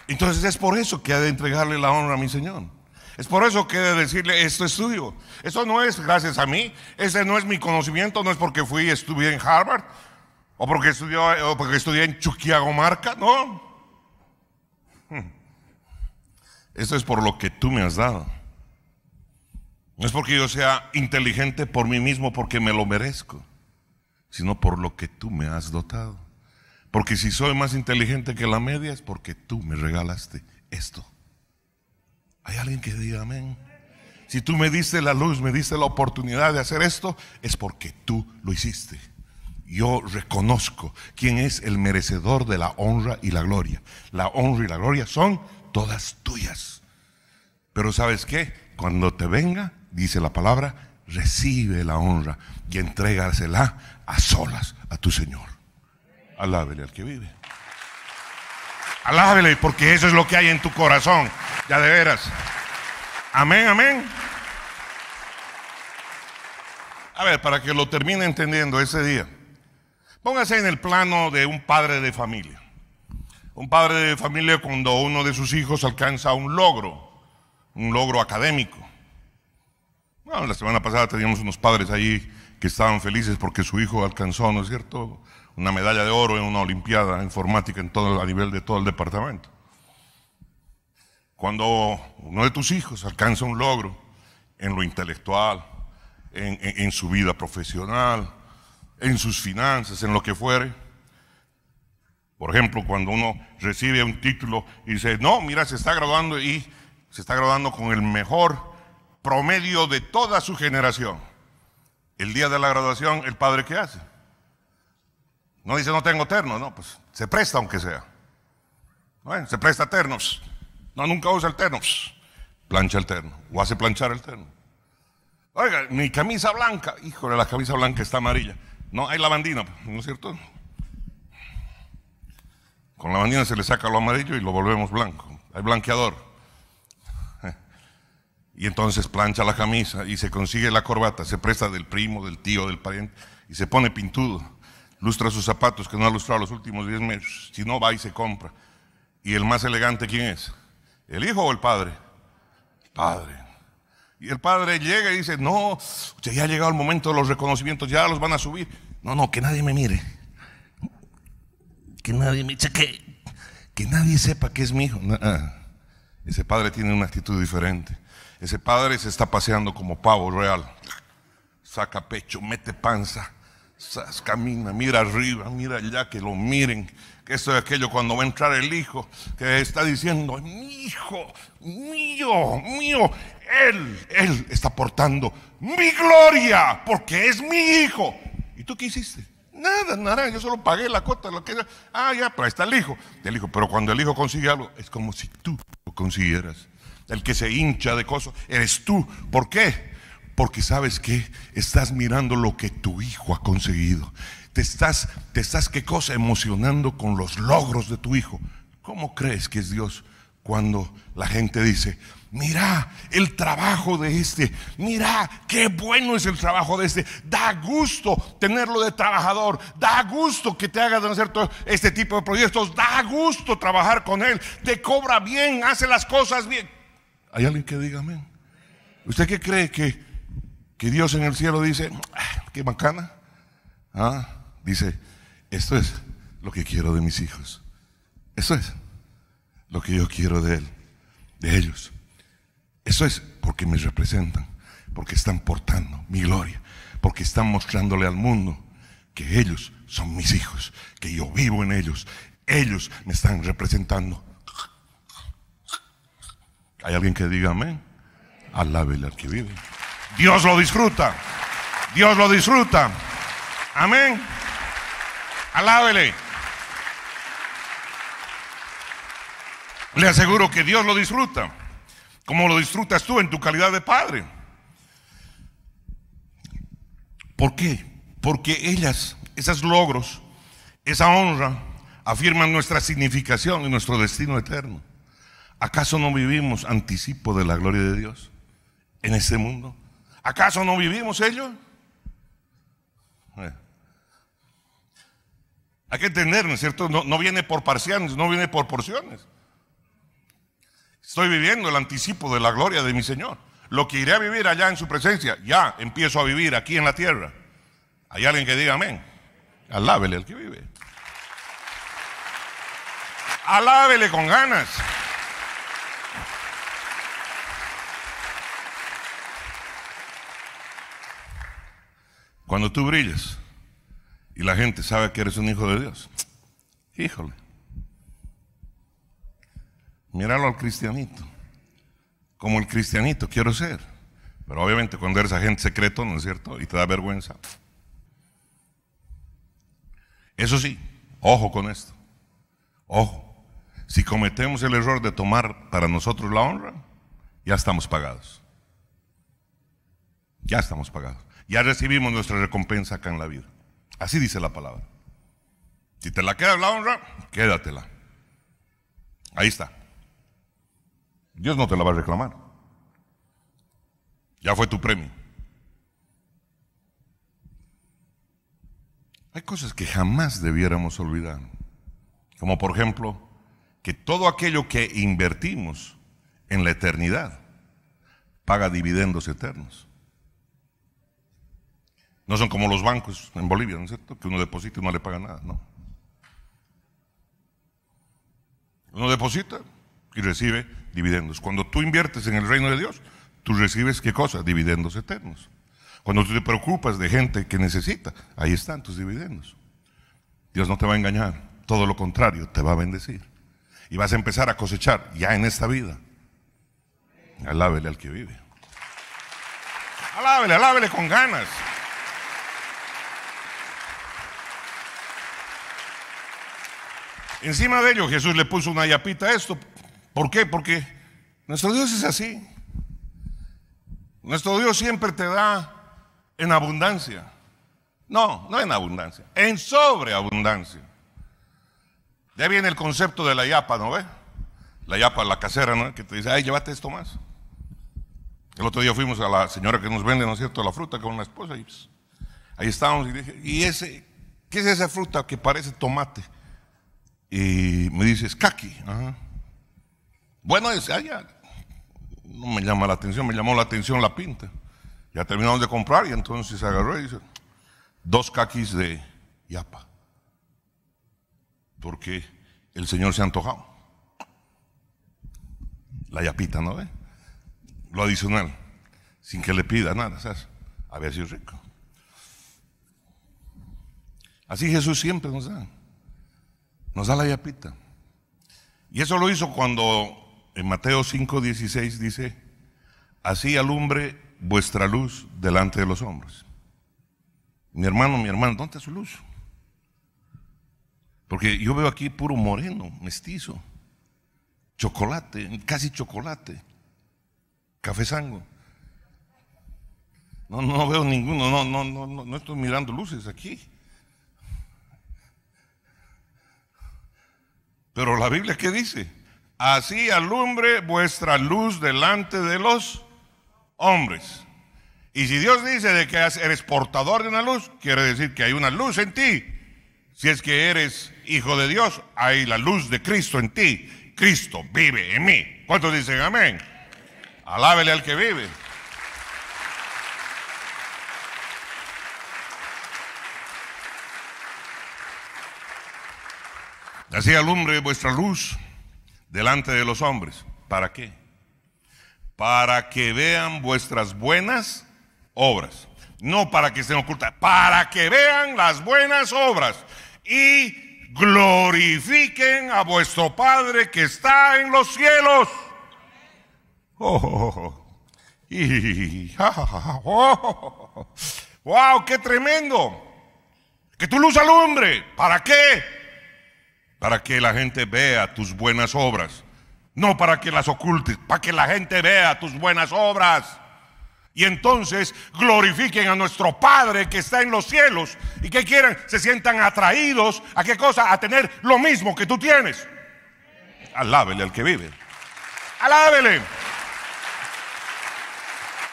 Entonces es por eso que ha de entregarle la honra a mi Señor. Es por eso que he de decirle, esto es tuyo. Eso no es gracias a mí, ese no es mi conocimiento, no es porque fui y estudié en Harvard, o porque, estudió, o porque estudié en Chuquiago Marca, no. Hmm. Eso es por lo que tú me has dado. No es porque yo sea inteligente por mí mismo, porque me lo merezco, sino por lo que tú me has dotado. Porque si soy más inteligente que la media es porque tú me regalaste esto. ¿Hay alguien que diga amén? Si tú me diste la luz, me diste la oportunidad de hacer esto, es porque tú lo hiciste. yo reconozco quién es el merecedor de la honra y la gloria. La honra y la gloria son todas tuyas. Pero ¿sabes qué? Cuando te venga, dice la palabra, recibe la honra y entrégasela a solas a tu Señor. Alábele al que vive. Alábele porque eso es lo que hay en tu corazón. Ya de veras. Amén, amén. A ver, para que lo termine entendiendo ese día. Póngase en el plano de un padre de familia. Un padre de familia cuando uno de sus hijos alcanza un logro, un logro académico. Bueno, la semana pasada teníamos unos padres ahí que estaban felices porque su hijo alcanzó, ¿no es cierto?, una medalla de oro en una olimpiada informática en todo, a nivel de todo el departamento. Cuando uno de tus hijos alcanza un logro en lo intelectual, en, su vida profesional, en sus finanzas, en lo que fuere. Por ejemplo, cuando uno recibe un título y dice, no, mira, se está graduando y se está graduando con el mejor promedio de toda su generación. El día de la graduación, ¿el padre qué hace? No dice, no tengo terno, no, pues se presta aunque sea. se presta ternos. No, nunca usa el terno. plancha el terno o hace planchar el terno. Oiga, mi camisa blanca, híjole, la camisa blanca está amarilla. No, hay lavandina, ¿no es cierto? Con lavandina se le saca lo amarillo y lo volvemos blanco. Hay blanqueador. Y entonces plancha la camisa y se consigue la corbata, se presta del primo, del tío, del pariente y se pone pintudo. Lustra sus zapatos que no ha lustrado los últimos 10 meses. Si no, va y se compra. ¿Y el más elegante quién es? ¿El hijo o el padre? padre. Y el padre llega y dice, no, ya ha llegado el momento de los reconocimientos, ya los van a subir. No, no, que nadie me mire. Que nadie me que, que nadie sepa que es mi hijo. Ah. Ese padre tiene una actitud diferente. Ese padre se está paseando como pavo real. Saca pecho, mete panza, camina, mira arriba, mira allá, que lo miren. Que esto es aquello cuando va a entrar el hijo, que está diciendo, mi hijo, mío, mío, él, Él está portando mi gloria, porque es mi hijo. ¿Y tú qué hiciste? Nada, nada, yo solo pagué la cuota, lo que Ah, ya, pero ahí está el hijo. El hijo, pero cuando el hijo consigue algo, es como si tú lo consiguieras. El que se hincha de cosas, eres tú. ¿Por qué? Porque sabes que estás mirando lo que tu hijo ha conseguido. Te estás, te estás, ¿qué cosa? Emocionando con los logros de tu hijo. ¿Cómo crees que es Dios cuando la gente dice, Mira el trabajo de este. Mira qué bueno es el trabajo de este. Da gusto tenerlo de trabajador. Da gusto que te hagan hacer este tipo de proyectos. Da gusto trabajar con él. Te cobra bien, hace las cosas bien. ¿Hay alguien que diga amén? ¿Usted qué cree que, que Dios en el cielo dice, ah, qué bacana? Ah, dice, esto es lo que quiero de mis hijos. Eso es lo que yo quiero de él, de ellos. Eso es porque me representan, porque están portando mi gloria, porque están mostrándole al mundo que ellos son mis hijos, que yo vivo en ellos. Ellos me están representando. ¿Hay alguien que diga amén? Alábele al que vive. Dios lo disfruta. Dios lo disfruta. Amén. Alábele. Le aseguro que Dios lo disfruta como lo disfrutas tú en tu calidad de padre. ¿Por qué? Porque ellas, esos logros, esa honra, afirman nuestra significación y nuestro destino eterno. ¿Acaso no vivimos anticipo de la gloria de Dios en este mundo? ¿Acaso no vivimos ello? Eh. Hay que entender, ¿no es cierto? No, no viene por parciales, no viene por porciones. Estoy viviendo el anticipo de la gloria de mi Señor. Lo que iré a vivir allá en su presencia, ya empiezo a vivir aquí en la tierra. Hay alguien que diga amén. Alábele al que vive. Alábele con ganas. Cuando tú brilles y la gente sabe que eres un hijo de Dios, híjole, Míralo al cristianito. Como el cristianito quiero ser. Pero obviamente cuando eres agente secreto, ¿no es cierto? Y te da vergüenza. Eso sí, ojo con esto. Ojo. Si cometemos el error de tomar para nosotros la honra, ya estamos pagados. Ya estamos pagados. Ya recibimos nuestra recompensa acá en la vida. Así dice la palabra. Si te la quedas la honra, quédatela. Ahí está. Dios no te la va a reclamar. Ya fue tu premio. Hay cosas que jamás debiéramos olvidar. Como por ejemplo, que todo aquello que invertimos en la eternidad paga dividendos eternos. No son como los bancos en Bolivia, ¿no es cierto? Que uno deposita y no le paga nada, no. Uno deposita y recibe dividendos. Cuando tú inviertes en el reino de Dios, tú recibes qué cosa? Dividendos eternos. Cuando tú te preocupas de gente que necesita, ahí están tus dividendos. Dios no te va a engañar, todo lo contrario, te va a bendecir. Y vas a empezar a cosechar ya en esta vida. Alábele al que vive. Alábele, alábele con ganas. Encima de ello Jesús le puso una yapita a esto. ¿Por qué? Porque nuestro Dios es así. Nuestro Dios siempre te da en abundancia. No, no en abundancia, en sobreabundancia. Ya viene el concepto de la yapa, ¿no ve? La yapa, la casera, ¿no? Que te dice, ay, llévate esto más. El otro día fuimos a la señora que nos vende, ¿no es cierto?, la fruta con una esposa y pues, ahí estábamos y dije, ¿y ese, qué es esa fruta que parece tomate? Y me dice, es kaki. Bueno, allá. no me llama la atención, me llamó la atención la pinta. Ya terminamos de comprar y entonces agarró y dice, dos caquis de yapa. Porque el Señor se ha antojado. La yapita, ¿no ve? Lo adicional, sin que le pida nada, ¿sabes? Había sido rico. Así Jesús siempre nos da. Nos da la yapita. Y eso lo hizo cuando en Mateo 5:16 dice, así alumbre vuestra luz delante de los hombres. Mi hermano, mi hermano, ¿dónde está su luz? Porque yo veo aquí puro moreno, mestizo, chocolate, casi chocolate, café sango. No, no veo ninguno, no, no, no, no estoy mirando luces aquí. Pero la Biblia, ¿qué dice? Así alumbre vuestra luz delante de los hombres. Y si Dios dice de que eres portador de una luz, quiere decir que hay una luz en ti. Si es que eres hijo de Dios, hay la luz de Cristo en ti. Cristo vive en mí. ¿Cuántos dicen amén? Alábele al que vive. Así alumbre vuestra luz delante de los hombres. ¿Para qué? Para que vean vuestras buenas obras. No para que estén ocultas, para que vean las buenas obras y glorifiquen a vuestro Padre que está en los cielos. ¡Wow! ¡Qué tremendo! Que tu luz alumbre. ¿Para qué? Para que la gente vea tus buenas obras. No para que las ocultes, para que la gente vea tus buenas obras. Y entonces glorifiquen a nuestro Padre que está en los cielos y que quieran, se sientan atraídos a qué cosa, a tener lo mismo que tú tienes. Alábele al que vive. Alábele.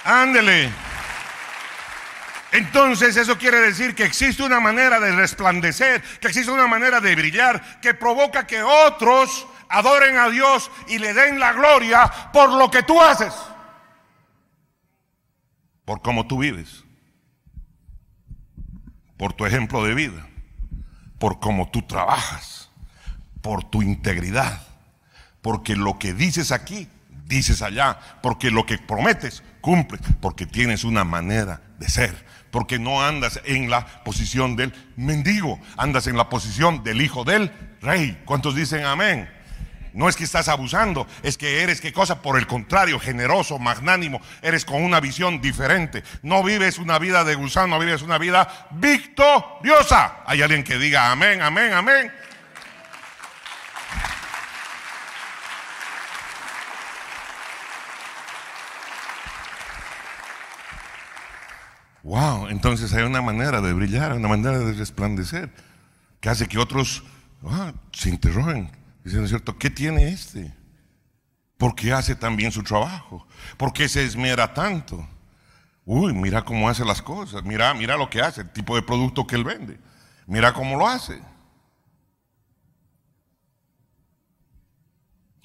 Ándele. Entonces eso quiere decir que existe una manera de resplandecer, que existe una manera de brillar, que provoca que otros adoren a Dios y le den la gloria por lo que tú haces, por cómo tú vives, por tu ejemplo de vida, por cómo tú trabajas, por tu integridad, porque lo que dices aquí, dices allá, porque lo que prometes, cumples, porque tienes una manera de ser porque no andas en la posición del mendigo, andas en la posición del hijo del rey. ¿Cuántos dicen amén? No es que estás abusando, es que eres qué cosa, por el contrario, generoso, magnánimo, eres con una visión diferente. No vives una vida de gusano, vives una vida victoriosa. Hay alguien que diga amén, amén, amén. Wow, entonces hay una manera de brillar, una manera de resplandecer, que hace que otros ah, se interroguen. Dicen, cierto? ¿Qué tiene este? ¿Por qué hace tan bien su trabajo? ¿Por qué se esmera tanto? Uy, mira cómo hace las cosas, mira, mira lo que hace, el tipo de producto que él vende. Mira cómo lo hace.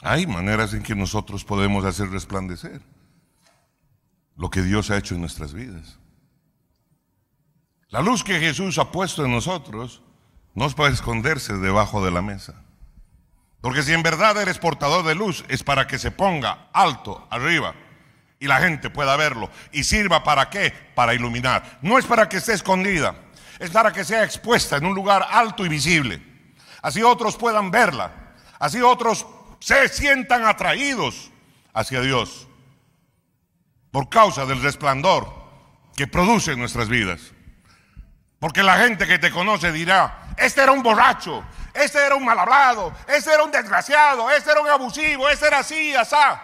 Hay maneras en que nosotros podemos hacer resplandecer lo que Dios ha hecho en nuestras vidas. La luz que Jesús ha puesto en nosotros no es para esconderse debajo de la mesa. Porque si en verdad eres portador de luz, es para que se ponga alto arriba y la gente pueda verlo. ¿Y sirva para qué? Para iluminar. No es para que esté escondida, es para que sea expuesta en un lugar alto y visible. Así otros puedan verla. Así otros se sientan atraídos hacia Dios por causa del resplandor que produce en nuestras vidas. Porque la gente que te conoce dirá, este era un borracho, este era un mal hablado, este era un desgraciado, este era un abusivo, este era así, asá.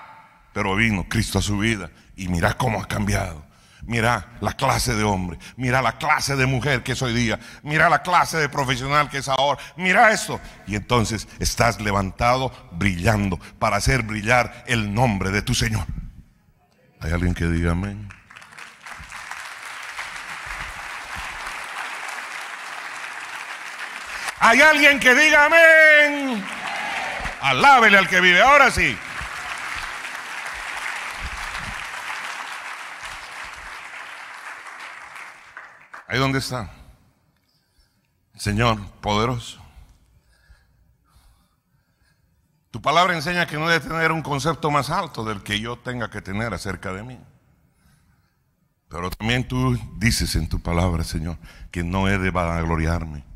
Pero vino Cristo a su vida y mira cómo ha cambiado. Mira la clase de hombre, mira la clase de mujer que es hoy día, mira la clase de profesional que es ahora, mira esto. Y entonces estás levantado, brillando, para hacer brillar el nombre de tu Señor. ¿Hay alguien que diga amén? ¿Hay alguien que diga amén? Alábele al que vive. Ahora sí. Ahí donde está. Señor poderoso. Tu palabra enseña que no debe tener un concepto más alto del que yo tenga que tener acerca de mí. Pero también tú dices en tu palabra, Señor, que no he de vanagloriarme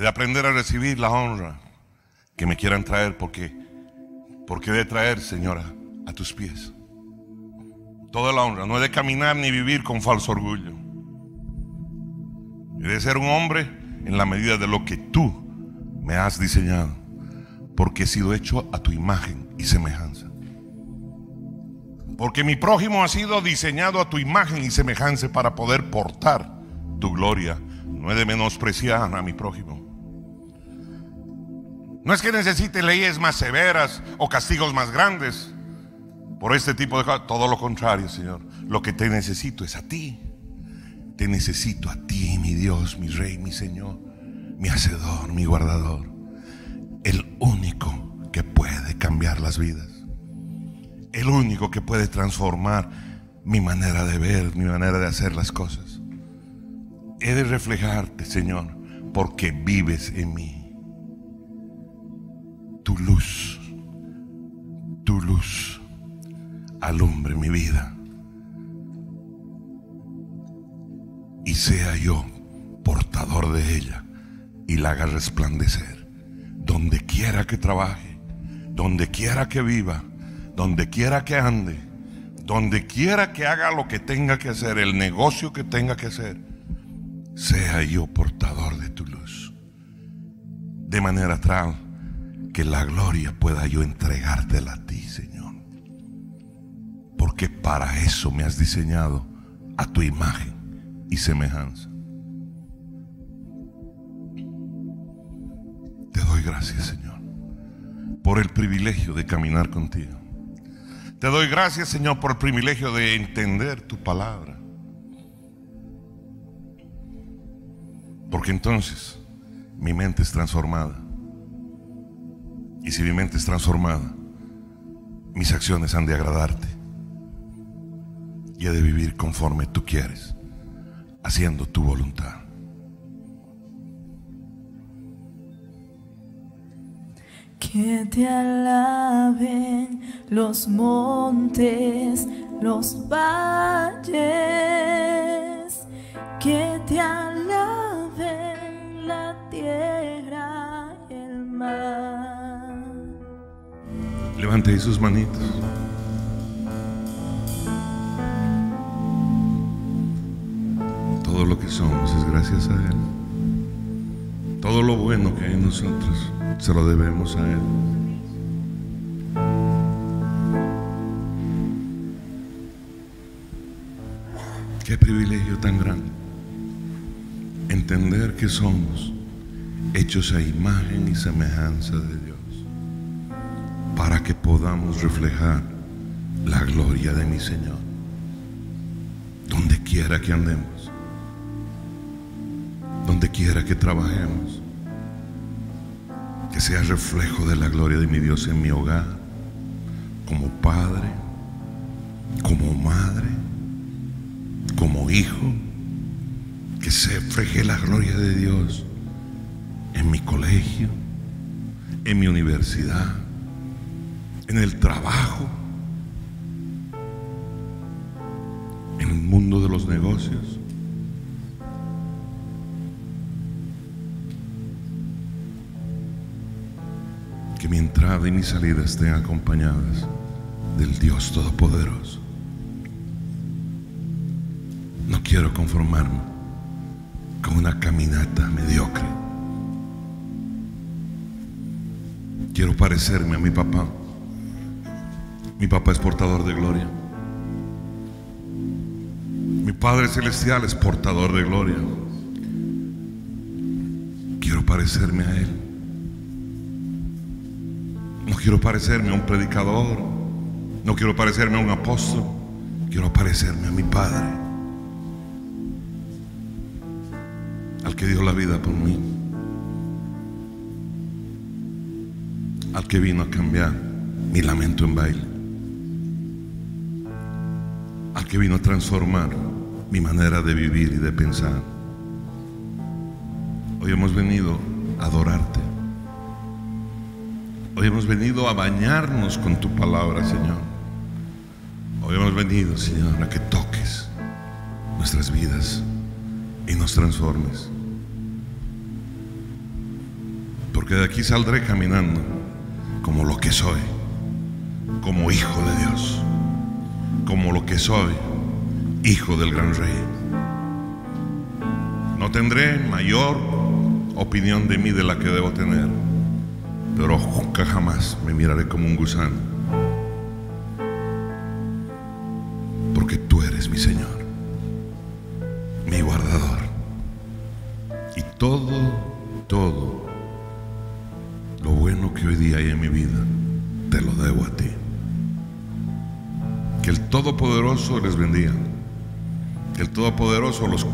de aprender a recibir la honra que me quieran traer porque porque de traer, Señora, a tus pies. Toda la honra, no he de caminar ni vivir con falso orgullo. He de ser un hombre en la medida de lo que tú me has diseñado, porque he sido hecho a tu imagen y semejanza. Porque mi prójimo ha sido diseñado a tu imagen y semejanza para poder portar tu gloria. No he de menospreciar a mi prójimo. No es que necesite leyes más severas o castigos más grandes por este tipo de cosas. Todo lo contrario, Señor. Lo que te necesito es a ti. Te necesito a ti, mi Dios, mi Rey, mi Señor, mi Hacedor, mi Guardador. El único que puede cambiar las vidas. El único que puede transformar mi manera de ver, mi manera de hacer las cosas. He de reflejarte, Señor, porque vives en mí tu luz, tu luz alumbre mi vida y sea yo portador de ella y la haga resplandecer donde quiera que trabaje, donde quiera que viva, donde quiera que ande, donde quiera que haga lo que tenga que hacer, el negocio que tenga que hacer, sea yo portador de tu luz. De manera tal que la gloria pueda yo entregártela a ti, Señor. Porque para eso me has diseñado a tu imagen y semejanza. Te doy gracias, Señor, por el privilegio de caminar contigo. Te doy gracias, Señor, por el privilegio de entender tu palabra. Porque entonces mi mente es transformada y si mi mente es transformada, mis acciones han de agradarte. Y he de vivir conforme tú quieres, haciendo tu voluntad. Que te alaben los montes, los valles, que te alaben la tierra y el mar Levante sus manitos. Todo lo que somos es gracias a Él. Todo lo bueno que hay en nosotros se lo debemos a Él. Qué privilegio tan grande entender que somos hechos a imagen y semejanza de Dios para que podamos reflejar la gloria de mi Señor. Donde quiera que andemos, donde quiera que trabajemos, que sea reflejo de la gloria de mi Dios en mi hogar, como padre, como madre, como hijo, que se refleje la gloria de Dios en mi colegio, en mi universidad, en el trabajo, en el mundo de los negocios. Que mi entrada y mi salida estén acompañadas del Dios Todopoderoso. No quiero conformarme con una caminata mediocre. Quiero parecerme a mi papá. Mi papá es portador de gloria. Mi Padre Celestial es portador de gloria. Quiero parecerme a Él. No quiero parecerme a un predicador. No quiero parecerme a un apóstol. Quiero parecerme a mi Padre. Al que dio la vida por mí. Al que vino a cambiar mi lamento en baile. Al que vino a transformar mi manera de vivir y de pensar. Hoy hemos venido a adorarte. Hoy hemos venido a bañarnos con tu palabra, Señor. Hoy hemos venido, Señor, a que toques nuestras vidas y nos transformes. Porque de aquí saldré caminando como lo que soy, como hijo de Dios, como lo que soy, hijo del gran rey. No tendré mayor opinión de mí de la que debo tener, pero nunca jamás me miraré como un gusano,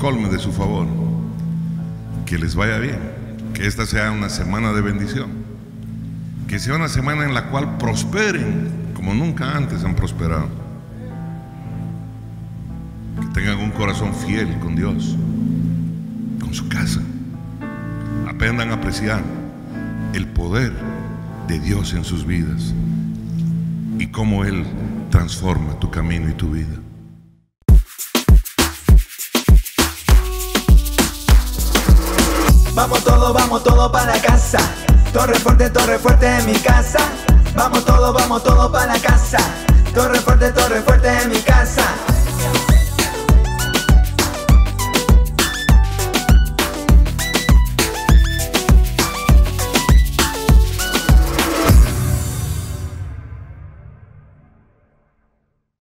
colme de su favor. Que les vaya bien. Que esta sea una semana de bendición. Que sea una semana en la cual prosperen como nunca antes han prosperado. Que tengan un corazón fiel con Dios, con su casa. Aprendan a apreciar el poder de Dios en sus vidas y cómo Él transforma tu camino y tu vida. Fuerte, torre fuerte en mi casa. Vamos todo, vamos todo para casa. Torre fuerte, torre fuerte en mi casa.